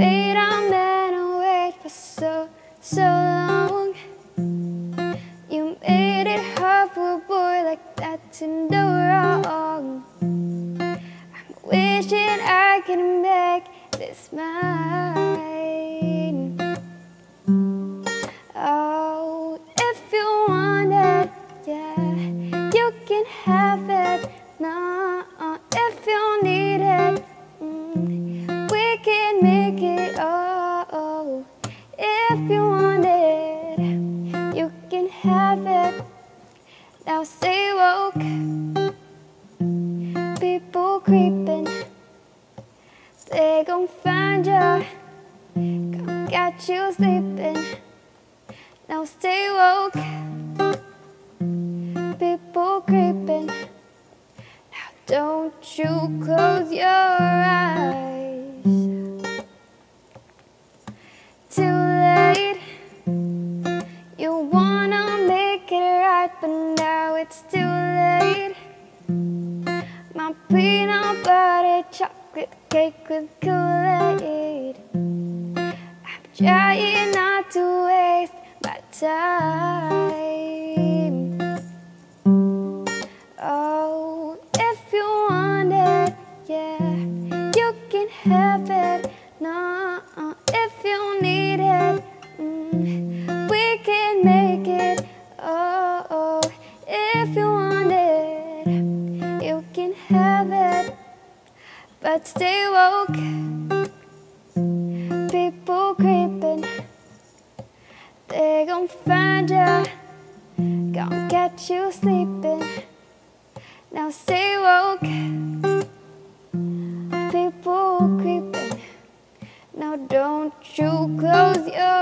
Wait, I'm and wait for so, so long. You made it hard for a boy like that to do wrong. I'm wishing I could make this mine. If you want it, you can have it. Now stay woke. People creeping, they gon' find you. Gonna get you sleeping. Now stay woke. People creeping. Now don't you close your eyes. Right, but now it's too late. My peanut butter chocolate cake with Kool-Aid. I'm trying not to waste my time. Oh, if you want it, yeah, you can have it. Have it. But stay woke. People creeping, they gon' find ya, gon' get you sleeping. Now stay woke. People creeping. Now don't you close your.